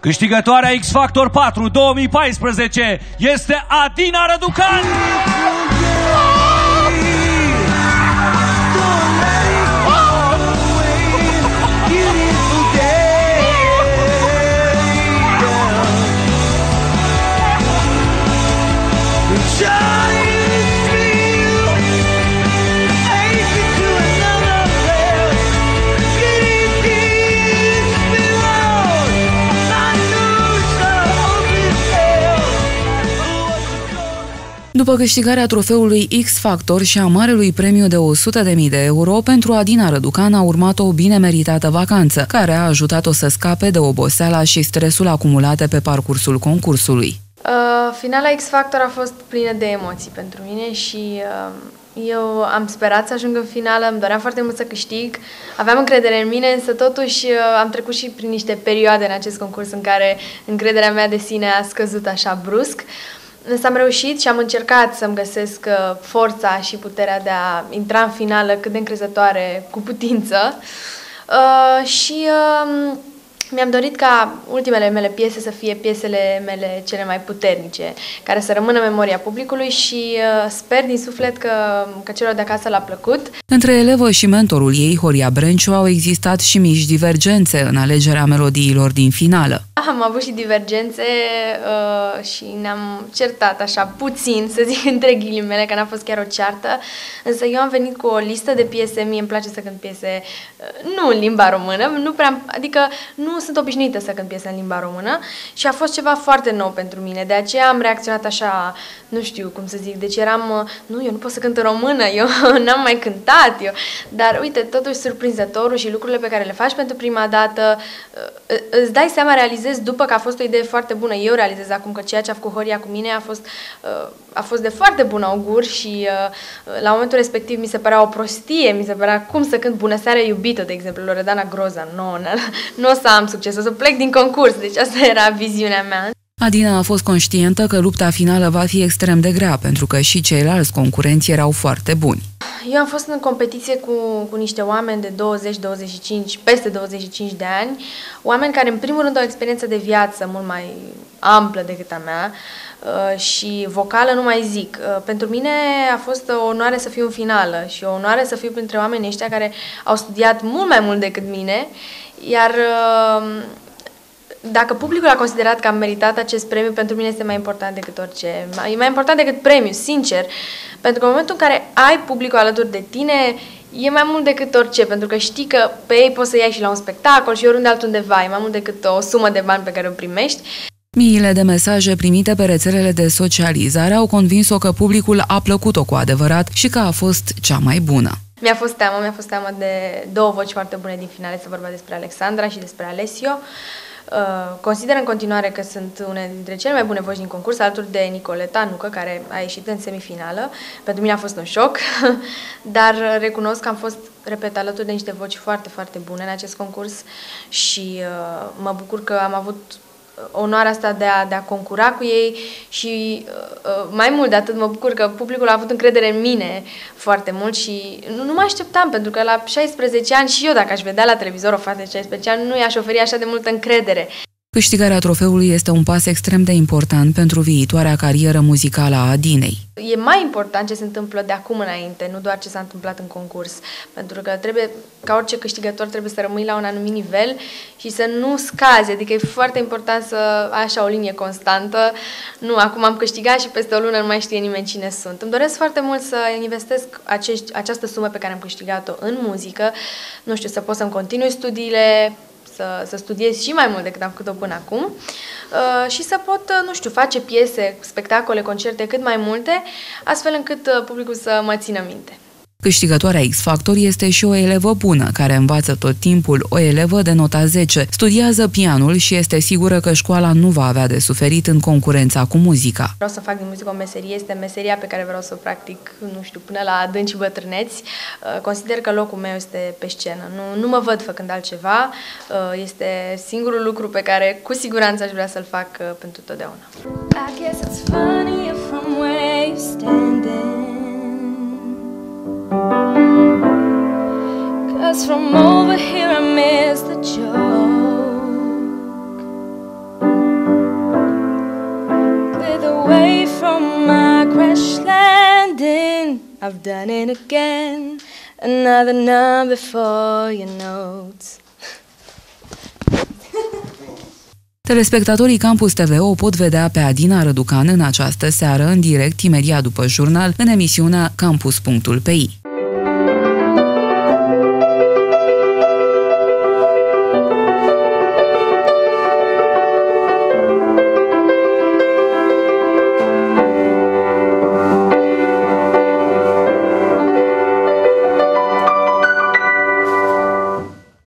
Câștigătoarea X Factor 4 2014 este Adina Răducan! După câștigarea trofeului X Factor și a marelui premiu de 100.000 de euro, pentru Adina Răducan a urmat o bine meritată vacanță, care a ajutat-o să scape de oboseala și stresul acumulate pe parcursul concursului. Uh, finala X Factor a fost plină de emoții pentru mine și uh, eu am sperat să ajung în finală, îmi doream foarte mult să câștig, aveam încredere în mine, însă totuși uh, am trecut și prin niște perioade în acest concurs în care încrederea mea de sine a scăzut așa brusc. Uh, Însă am reușit și am încercat să-mi găsesc uh, forța și puterea de a intra în finală cât de încrezătoare cu putință. Uh, și uh, mi-am dorit ca ultimele mele piese să fie piesele mele cele mai puternice, care să rămână în memoria publicului și uh, sper din suflet că, că celor de acasă l-a plăcut. Între elevă și mentorul ei, Horia Brenciu, au existat și mici divergențe în alegerea melodiilor din finală. Am avut și divergențe uh, și ne-am certat așa puțin, să zic între ghilimele, că n-a fost chiar o ceartă, însă eu am venit cu o listă de piese, mie îmi place să cânt piese uh, nu în limba română, nu prea, adică nu sunt obișnuită să cânt piese în limba română și a fost ceva foarte nou pentru mine. De aceea am reacționat așa, nu știu cum să zic, deci eram, nu, eu nu pot să cânt în română, eu n-am mai cântat, eu. Dar uite, totuși surprinzătorul și lucrurile pe care le faci pentru prima dată, uh, îți dai seama, realizezi după că a fost o idee foarte bună. Eu realizez acum că ceea ce a făcut Horia cu mine a fost, uh, a fost de foarte bun augur și uh, la momentul respectiv mi se părea o prostie, mi se părea cum să cânt Bună seara iubită, de exemplu, Loredana Groza. Nu, no, nu o să am succes, o să plec din concurs, deci asta era viziunea mea. Adina a fost conștientă că lupta finală va fi extrem de grea, pentru că și ceilalți concurenți erau foarte buni. Eu am fost în competiție cu, cu niște oameni de 20-25, peste 25 de ani, oameni care în primul rând au o experiență de viață mult mai amplă decât a mea uh, și vocală nu mai zic. Uh, pentru mine a fost o onoare să fiu în finală și o onoare să fiu printre oamenii ăștia care au studiat mult mai mult decât mine, iar uh, dacă publicul a considerat că am meritat acest premiu, pentru mine este mai important decât orice. E mai important decât premiu, sincer. Pentru că în momentul în care ai publicul alături de tine, e mai mult decât orice, pentru că știi că pe ei poți să iei și la un spectacol și oriunde altundeva, e mai mult decât o sumă de bani pe care o primești. Miile de mesaje primite pe rețelele de socializare au convins-o că publicul a plăcut-o cu adevărat și că a fost cea mai bună. Mi-a fost teamă, mi-a fost teamă de două voci foarte bune din finale, să vorba despre Alexandra și despre Alessio. Uh, consider în continuare că sunt une dintre cele mai bune voci din concurs, alături de Nicoleta Nucă, care a ieșit în semifinală. Pentru mine a fost un șoc, dar recunosc că am fost, repet, alături de niște voci foarte, foarte bune în acest concurs și uh, mă bucur că am avut onoarea asta de a, de a concura cu ei și uh, uh, mai mult de atât mă bucur că publicul a avut încredere în mine foarte mult și nu, nu mă așteptam pentru că la 16 ani și eu dacă aș vedea la televizor o fată de 16 ani nu i-aș oferi așa de multă încredere. Câștigarea trofeului este un pas extrem de important pentru viitoarea carieră muzicală a Adinei. E mai important ce se întâmplă de acum înainte, nu doar ce s-a întâmplat în concurs, pentru că trebuie, ca orice câștigător, trebuie să rămâi la un anumit nivel și să nu scazi, adică e foarte important să ai așa o linie constantă. Nu, acum am câștigat și peste o lună nu mai știe nimeni cine sunt. Îmi doresc foarte mult să investesc acești, această sumă pe care am câștigat-o în muzică, nu știu, să pot să-mi continui studiile, să, să studiez și mai mult decât am făcut-o până acum uh, și să pot, uh, nu știu, face piese, spectacole, concerte cât mai multe, astfel încât uh, publicul să mă țină minte. Câștigătoarea X-Factor este și o elevă bună, care învață tot timpul, o elevă de nota 10, studiază pianul și este sigură că școala nu va avea de suferit în concurența cu muzica. Vreau să fac din muzică o meserie, este meseria pe care vreau să o practic, nu știu, până la adânci bătrâneți. Uh, consider că locul meu este pe scenă. Nu, nu mă văd făcând altceva, uh, este singurul lucru pe care cu siguranță aș vrea să-l fac uh, pentru totdeauna. I guess it's funny Cause from over here I miss the joke. Cleared away from my crash landing. I've done it again. Another number for your notes. Telespectatorii Campus TV o pot vedea pe Adina Răducan în această seară, în direct, imediat după jurnal, în emisiunea Campus.pi.